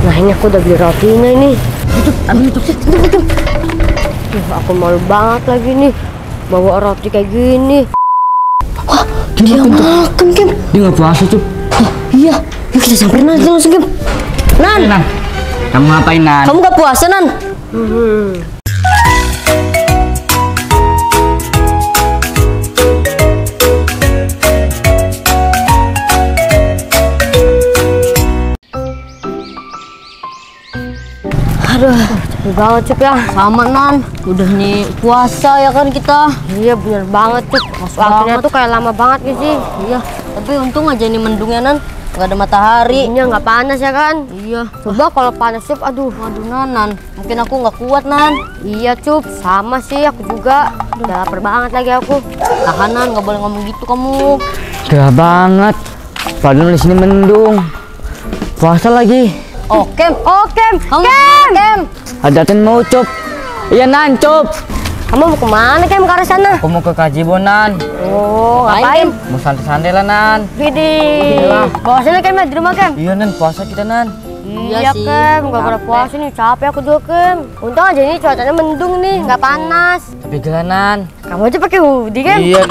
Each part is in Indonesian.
Nah ini aku udah beli rotinya ini. Tutup, ambil tutup, tutup, tutup. Duh, aku malu banget lagi nih bawa roti kayak gini. Wah, dia makan Kem. Dia nggak puasa tuh. Oh, iya, yuk kita samperin aja langsung Kem. Nan, Nan, kamu ngapain Nan? kamu gak puasa Nan? Aduh, banget Cup ya. Sama Nan, udah nih puasa ya kan kita. Iya bener banget Cup. Waktunya tuh kayak lama banget nih sih. Iya, tapi untung aja ini mendungnya Nan, nggak ada matahari. Ini nggak panas ya kan? Iya, Coba kalau panas Cup, aduh. aduh Nan, Nan, mungkin aku nggak kuat Nan. Iya Cup, sama sih aku juga. Udah lapar banget lagi aku. Tahan Nan, nggak boleh ngomong gitu kamu. Gerah banget. Padahal di sini mendung. Puasa lagi. Oh Kem, Oh Kem! Kem. Ada ten mau cop. Iya Nan, cop. Kamu mau ke mana Kem ke arah sana? Aku mau ke Kajibo Nan. Oh, Ngapain, ngapain? Mau santai-santai lah Nan. Widih. Bawa sini Kem ya, di rumah Kem. Iya Nan, puasa kita Nan. Iya Iya sih, Kem, gak pernah puasa nih, capek aku juga Kem. Untung aja ini cuacanya mendung nih, nggak panas. Tapi gerah Nan. Kamu aja pakai hoodie Kem. Iya.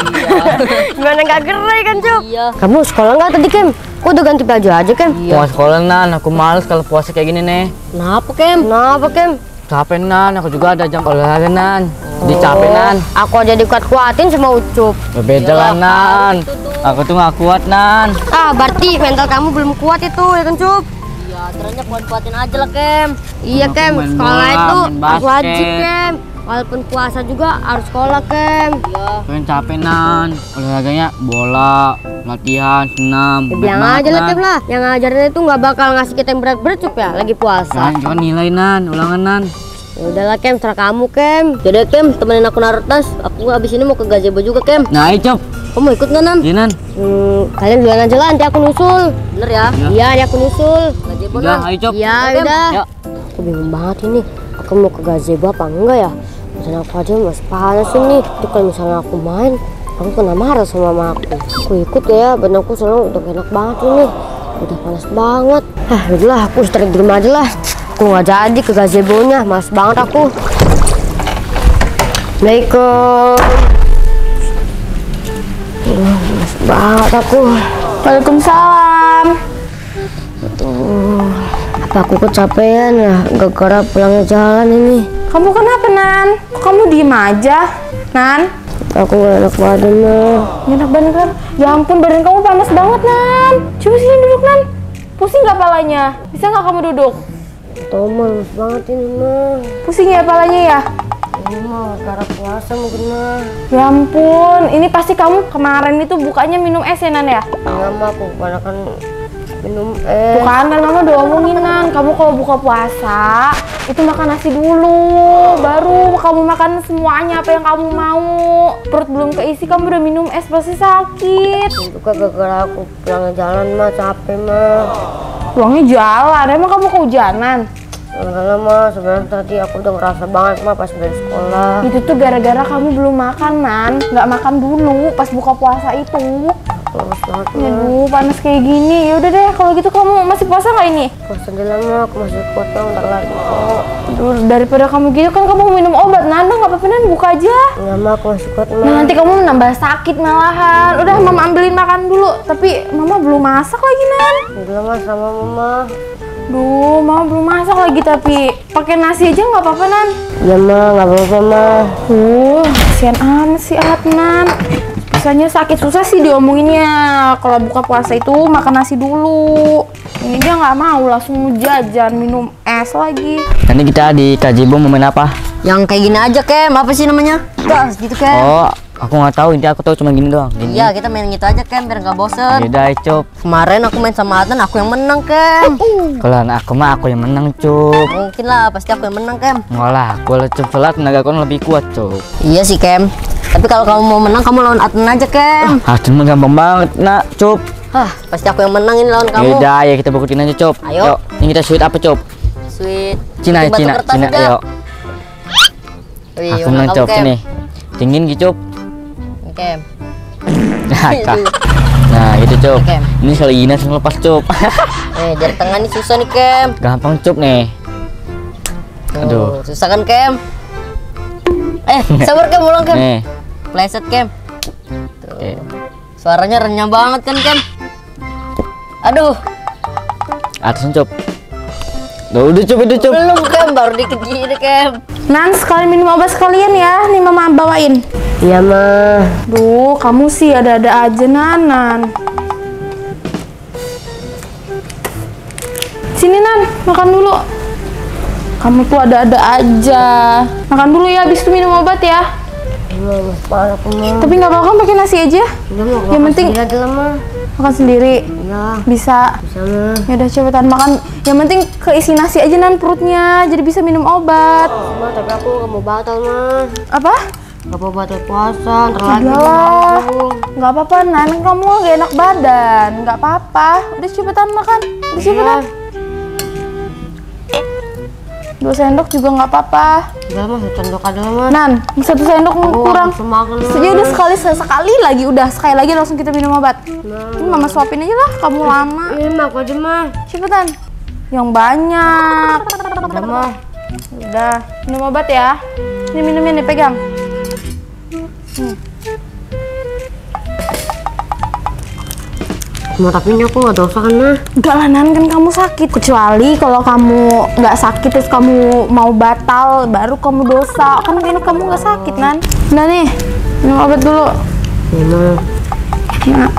Gimana nggak gerai kan Cup? Iya. Kamu sekolah nggak tadi Kem? Kok udah ganti baju aja Kem? Mau sekolah Nan, aku males kalau puasa kayak gini nih. Kenapa Kem? Kenapa Kem? Capek Nan, aku juga ada jam olahraga Nan. Di capek Nan. Aku aja dikuat-kuatin sama Ucup. Beda lah Nan. Aku tuh nggak kuat Nan. Ah, berarti mental kamu belum kuat itu, ya kan Cup? Ya, ternyata kuat-kuatin aja lah Kem. Iya Kem, sekolah itu wajib Kem. Walaupun puasa juga harus sekolah Kem. Iya. Pengen capek Nan. Olahraganya bola, latihan, senam. Ya, bilang aja lah Nan. Kem lah. Yang ngajarin itu nggak bakal ngasih kita yang berat-berat Cup ya, lagi puasa. Jangan, jangan nilai Nan, ulangan Nan. Ya udahlah Kem, serah kamu Kem. Jadi Kem, temenin aku naruh tas. Aku abis ini mau ke gazebo juga Kem. Nah, ayo cop. Kamu mau ikut nggak Nan? Iya Nan. Hmm, kalian duluan aja lah, nanti aku nyusul. Bener ya? Iya, nanti aku nyusul. Gazebo Udah, Nan. ayo cop. Iya, Ayo, Kem. udah. Aku bingung banget ini. Aku mau ke gazebo apa enggak ya? Misalnya aku aja masih panas ini. Itu kalau misalnya aku main, aku kena marah sama mama aku. Aku ikut ya, badan aku soalnya udah enak banget ini. Udah panas banget. Ah, udahlah, aku stay di rumah aja lah. Aku nggak jadi ke gazebo-nya, males banget aku. Assalamualaikum. Uh, males banget aku. Waalaikumsalam. Apa aku kecapean ya? Gara-gara pulangnya jalan ini. Kamu kenapa, Nan? Kok kamu diem aja? Nan? Aku gak enak badan mah. Nggak Enak badan kan? Ya ampun, badan kamu panas banget, Nan. Coba sini duduk, Nan. Pusing nggak palanya? Bisa nggak kamu duduk? Tau males banget ini mah. Pusing ya palanya ya? Ini mah gara puasa mungkin mah. Ya ampun, ini pasti kamu kemarin itu bukanya minum es ya, Nan ya? Enggak mah aku kebanyakan minum es. Tuh kan, mama udah omongin, Nan. Kamu kalau buka puasa, itu makan nasi dulu. Baru kamu makan semuanya apa yang kamu mau. Perut belum keisi, kamu udah minum es, pasti sakit. Itu kan gara-gara aku pulangnya jalan mah capek mah. Pulangnya jalan, emang kamu kehujanan? Enggak lah mah, sebenarnya tadi aku udah ngerasa banget mah pas dari sekolah. Itu tuh gara-gara kamu belum makan, Nan. Nggak makan dulu pas buka puasa itu. Lemes banget. Aduh, panas kayak gini. Ya udah deh, kalau gitu kamu masih puasa nggak ini? Puasa dulu aku masih kuat mah, ntar lagi kok. Aduh, daripada kamu gitu kan kamu minum obat. Nanda nggak apa-apa, Nan. Buka aja. Enggak mah, aku masih kuat Nah, nanti kamu nambah sakit malahan. Udah, mama ambilin makan dulu. Tapi mama belum masak lagi, Nan. Udah mah sama mama. Duh, mama belum masak lagi tapi pakai nasi aja nggak apa-apa, Nan. Ya mah, nggak apa-apa mah. Uh, kasihan amat sih Adnan. Biasanya sakit susah sih diomonginnya. Kalau buka puasa itu makan nasi dulu. Ini dia nggak mau langsung jajan minum es lagi. Nanti kita di Kajibo mau main apa? Yang kayak gini aja Kem, apa sih namanya? Das gitu Kem. Oh, aku nggak tahu. Intinya aku tahu cuma gini doang. Gini. Iya, kita main gitu aja Kem biar nggak bosen. Beda, ayo, cop. Kemarin aku main sama Adnan, aku yang menang Kem. Kalau anak aku mah aku yang menang, cop. Mungkin lah, pasti aku yang menang Kem. Ngolah, aku cop pelat tenaga kau lebih kuat, cop. Iya sih Kem. Tapi kalau kamu mau menang, kamu lawan Adnan aja Kem. Ah, cuma gampang banget, nak, cop. Hah, pasti aku yang menang ini lawan kamu. Beda, ya kita buktiin aja, cop. Ayo. Yuk, ini kita shoot apa, cop? Sweet. Cina, Batu Cina, Cina, ayo. Wih, Aku menang. Kem. Sini. Dingin gitu, cop. Kem. Nah. Nah, gitu, Cop. Kem. Ini sekali gini langsung lepas Cop. Eh, dari tengah nih susah nih, Kem. Gampang Cop nih. Tuh, Aduh. susah kan, Kem? Eh, sabar, Kem, ulang, Kem. Nih. Pleset, Kem. Tuh. Oke. Suaranya renyah banget kan, Kem? Aduh, Atasan Cop. Duh, udah Cop, udah Cop. belum, Kem. Baru dikit gini, Kem. Nan, sekalian minum obat sekalian ya. Nih mama bawain. Iya mah. Duh, kamu sih ada-ada aja Nanan. Sini Nan, makan dulu. Kamu tuh ada-ada aja. Makan dulu ya, habis itu minum obat ya. Tapi nggak apa-apa pakai nasi aja. Udah mau Yang penting Iya makan sendiri. Iya Bisa. bisa mah. Ya udah cepetan makan. Yang penting keisi nasi aja nan perutnya, jadi bisa minum obat. Mah tapi aku nggak mau batal mah. Apa? Gak mau batal puasa. Ntar lagi Udah lah. Nggak apa-apa nan, kamu gak enak badan. Nggak apa-apa. Udah cepetan makan. Udah cepetan. Dua sendok juga nggak apa-apa. Udah mah satu sendok aja lah mah. Nan, satu sendok Aku kurang. langsung makan mah. Ya udah sekali sekali lagi udah sekali lagi langsung kita minum obat. Ini mama suapin aja lah, kamu lama. Iya mah aku aja mah. Cepetan. Yang banyak. Udah mah. Udah, minum obat ya. Ini minumnya nih pegang. Cuma tapi ini aku nggak dosa kan mah. Enggak lah Nan, kan kamu sakit. Kecuali kalau kamu nggak sakit terus kamu mau batal, baru kamu dosa. Kan ini kamu nggak sakit Nan. Nah nih, minum obat dulu. Mah. Nah.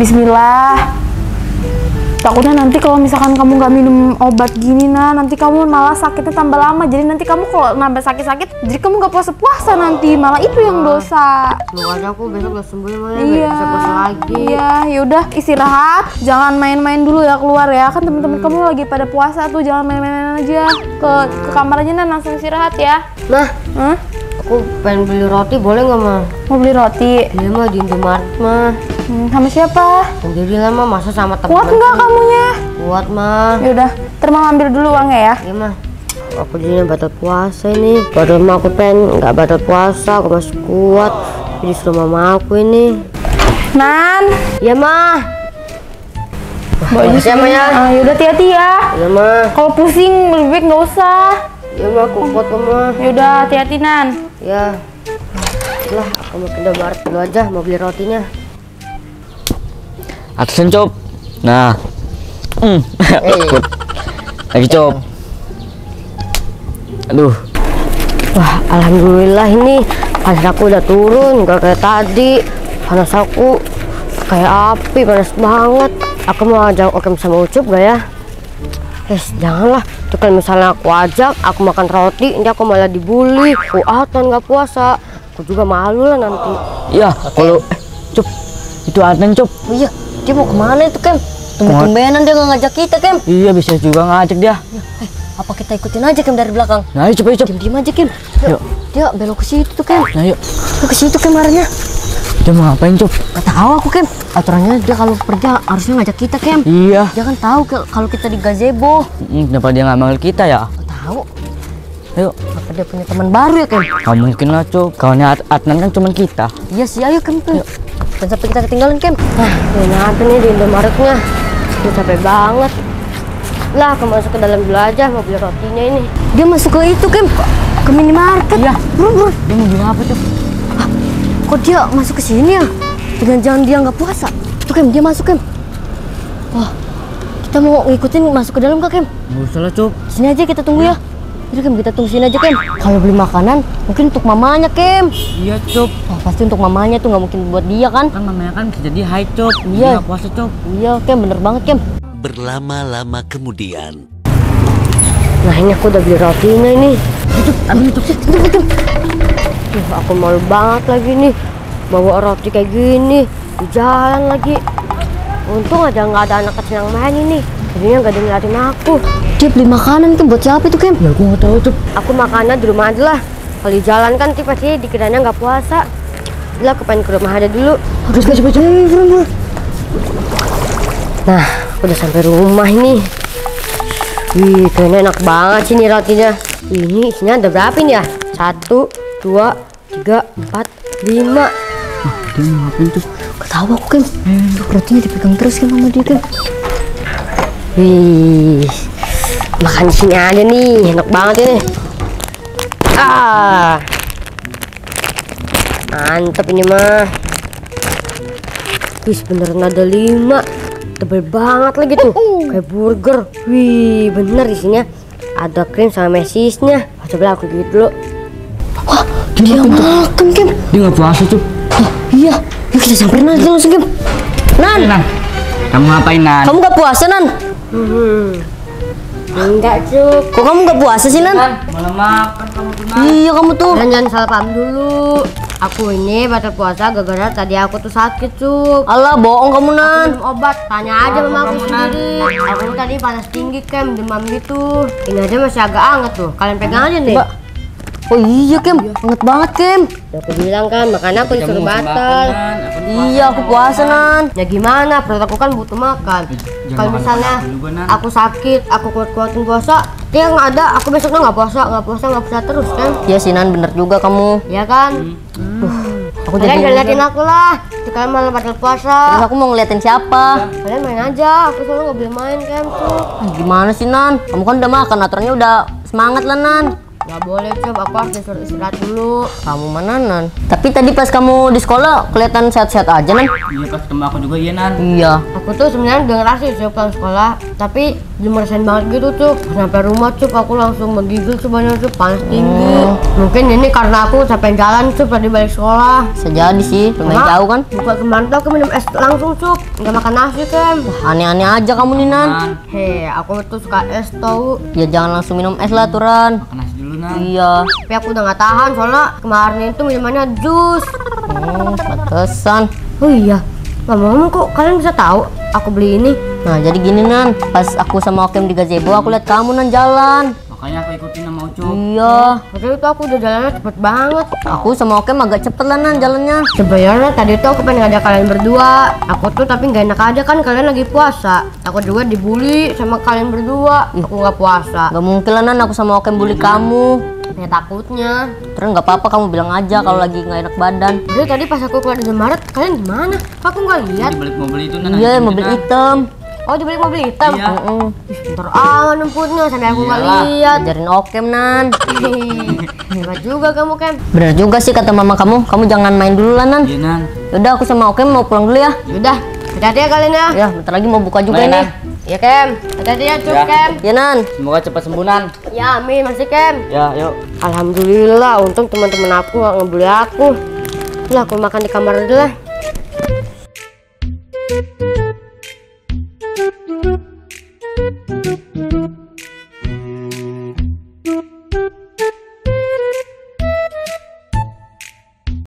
Bismillah. Takutnya nanti kalau misalkan kamu nggak minum obat gini nah, nanti kamu malah sakitnya tambah lama. Jadi nanti kamu kalau nambah sakit-sakit, jadi kamu nggak puasa-puasa nanti. Malah itu yang dosa. Semoga aja aku besok udah sembuh ya ya. Iya. bisa puasa lagi. Iya, yaudah istirahat. Jangan main-main dulu ya keluar ya. Kan temen-temen kamu lagi pada puasa tuh. Jangan main-main aja. Ke ke kamar aja nah langsung istirahat ya. Mah, Hah? Aku pengen beli roti boleh nggak mah? Mau beli roti? Iya mah di Indomaret mah. Hmm, sama siapa? Sendiri lah mah masa sama temen. Kuat nggak kamunya? Kuat mah. Yaudah, terima ambil dulu uangnya ya. Iya mah. Aku jadinya batal puasa ini. Padahal mah aku pengen nggak batal puasa, aku masih kuat. Jadi suruh mama aku ini. Nan, Iya mah. bawa aja Makasih ya, ya. Ah, yaudah hati-hati ya. Iya mah. Kalau pusing lebih baik nggak usah. Iya mah aku kuat mah. Yaudah hati-hati Nan. Ya. Lah, aku mau ke Indomaret dulu aja mau beli rotinya. Atasan Cop. Nah. Hmm. Ikut. Lagi Cop. Aduh. Wah, alhamdulillah ini panas aku udah turun, nggak kayak tadi. Panas aku kayak api, panas banget. Aku mau ajak Okem sama Ucup gak ya? Guys, janganlah. Tuh kalau misalnya aku ajak, aku makan roti, ini aku malah dibully. Aku atan nggak puasa. Aku juga malu lah nanti. Iya, kalau eh, Cop. Itu Adnan Cop. Oh iya, dia mau ke mana itu, Kem? Tumben-tumbenan dia nggak ngajak kita, Kem. Iya, bisa juga ngajak dia. Eh, apa kita ikutin aja, Kem, dari belakang? Nah, ayo Cop, ayo Cop. Diam aja, Kem. Yuk. Dia belok ke situ tuh, Kem. Nah, yuk. Ke situ, Kem, arahnya. Dia mau ngapain Cop? Gak tahu aku, Kem. Aturannya dia kalau pergi harusnya ngajak kita, Kem. Iya. Dia kan tahu kalau kita di gazebo. Hmm, kenapa dia nggak manggil kita ya? Gak tahu. Ayo. Apa dia punya teman baru ya, Kem? Gak mungkin lah Cop. Kawannya Ad- Adnan kan cuma kita. Iya sih, ayo, Kem. Kem. Dan sampai kita ketinggalan, Kem. Nah, udah nyampe nih di Indomaretnya. Udah capek banget. Lah, aku masuk ke dalam dulu aja mau beli rotinya ini. Dia masuk ke itu, Kem. Ke minimarket. Iya. Buru, buru. Dia mau bilang apa Cop? Kok dia masuk ke sini ya? Jangan-jangan dia nggak puasa. Tuh, Kem, dia masuk, Kem. Wah, kita mau ngikutin masuk ke dalam, Kak, Kem? Gak usah lah Cop. Sini aja kita tunggu ya. Jadi Kem, kita tunggu sini aja, Kem. Kalau beli makanan, mungkin untuk mamanya, Kem. Iya Cop. Wah, pasti untuk mamanya tuh nggak mungkin buat dia kan? Kan mamanya kan bisa jadi high Cop. Iya. Dia nggak puasa Cop. Iya, Kem, bener banget, Kem. Berlama-lama kemudian, Nah, ini aku udah beli rotinya ini. Ambil itu, Kem. Kem. Duh, aku malu banget lagi nih bawa roti kayak gini di jalan lagi. Untung aja nggak ada anak kecil yang main ini. Jadinya nggak ada ngeliatin aku. Dia beli makanan, Kem. Buat siapa itu, Kem? Ya aku nggak tahu Cop. Aku makannya di rumah aja lah. Kalau di jalan kan tipe pasti dikiranya nggak puasa. Lah, aku pengen ke rumah aja dulu. Harus cepet, cepet, cepet. Nah, aku udah sampai rumah ini. Wih, kayaknya enak banget sih nih rotinya. Ini isinya ada berapa ini ya? Satu, dua, tiga, empat, lima. Dia mau ngapain Cop? tahu aku Kem. Tuh rotinya dipegang terus Kem sama dia Kem. Wih, makan di sini aja nih, enak banget ini. Ah, mantep ini mah. Wih, beneran ada lima, tebel banget lagi tuh, kayak burger. Wih, bener di sini ada krim sama mesisnya. Coba aku gitu dulu. Wah, dia makan Kem. Dia nggak puasa tuh. Oh, iya. Yuk kita samperin aja langsung Kem. Nan, Nan, kamu ngapain Nan? kamu gak puasa Nan? Hmm. Enggak, Cuk. Kok kamu gak puasa sih Nan? malah makan kamu tuh Iya kamu tuh. Kalian jangan salah paham dulu. Aku ini batal puasa gara-gara tadi aku tuh sakit, Cuk. Alah bohong kamu Nan. minum obat tanya aja sama aku sendiri aku tadi panas tinggi kem demam gitu ini aja masih agak anget tuh kalian pegang aja nih Mbak. Oh iya Kem, banget banget Kem. Aku bilang kan makanya aku disuruh batal. Iya aku puasa Nan. ya gimana? Perut aku kan butuh makan. Kalau misalnya aku sakit aku kuat-kuatin puasa dia nggak ada. Aku besoknya nggak puasa nggak puasa nggak puasa terus kan? Iya sih Nan. Bener juga kamu. ya kan? Aku kalian jadi jangan liatin aku lah. Kalian malah batal Terus puasa aku mau ngeliatin siapa? kalian main aja. Aku selalu nggak boleh main kem tuh. Ah, Gimana sih Nan? Kamu kan udah makan, aturannya udah semangat lah Nan. Nggak boleh coba aku harus disuruh istirahat dulu Kamu mana Nan? Tapi tadi pas kamu di sekolah kelihatan sehat-sehat aja Nan. Iya pas ketemu aku juga iya Nan. Iya. Aku tuh sebenarnya udah ngerasa sih pulang sekolah, tapi belum ngerasain banget gitu tuh. Sampai rumah cup aku langsung menggigil sebanyak tuh panas tinggi. Mungkin ini karena aku capek jalan cup tadi balik sekolah. Sejadi sih, lumayan jauh kan? Buka kemarin tuh aku minum es langsung cup, nggak makan nasi kan. Aneh-aneh aja kamu nih Nan. Nan, Hei, aku tuh suka es tau. Ya jangan langsung minum es lah Turan. makan nasi Nan. Iya. Tapi aku udah nggak tahan soalnya kemarin itu minumannya jus. Hmm, pantesan. Oh iya, ngomong kok kalian bisa tahu aku beli ini? Nah jadi gini Nan, pas aku sama Okem di gazebo aku lihat kamu Nan jalan. Makanya aku ikutin sama Ucup. Iya. Padahal itu aku udah jalannya cepet banget. Aku sama Okem agak cepet lah Nan jalannya. Sebenarnya tadi tuh aku pengen ngajak kalian berdua. Aku tuh tapi nggak enak aja kan kalian lagi puasa. Aku juga dibully sama kalian berdua. Aku nggak puasa. Gak mungkin lah Nan aku sama Okem bully kamu. Ya takutnya. Terus nggak apa-apa kamu bilang aja kalau lagi nggak enak badan. Udah tadi pas aku keluar dari Maret, kalian gimana? Aku nggak lihat. Di balik mobil itu Nan. Iya ada mobil Nan. hitam. Oh di balik mobil hitam. Iya. Mm-mm. Ih, Bentar amat nemputnya sampai aku nggak lihat. Ajarin Okem Nan. Hebat juga kamu kan. Bener juga sih kata mama kamu, kamu jangan main dulu lah Nan. Iya Nan. Yaudah aku sama Okem mau pulang dulu ya. Udah, hati-hati ya kalian ya. Ya bentar lagi mau buka juga. Nan. Ya Kem, hati-hati ya Cuk Ya. Kem. Ya Nan. Semoga cepat sembuh Nan. Ya amin masih Kem. Ya, yuk. Alhamdulillah, untung teman-teman aku nggak ngebully aku. Lah, aku makan di kamar dulu lah.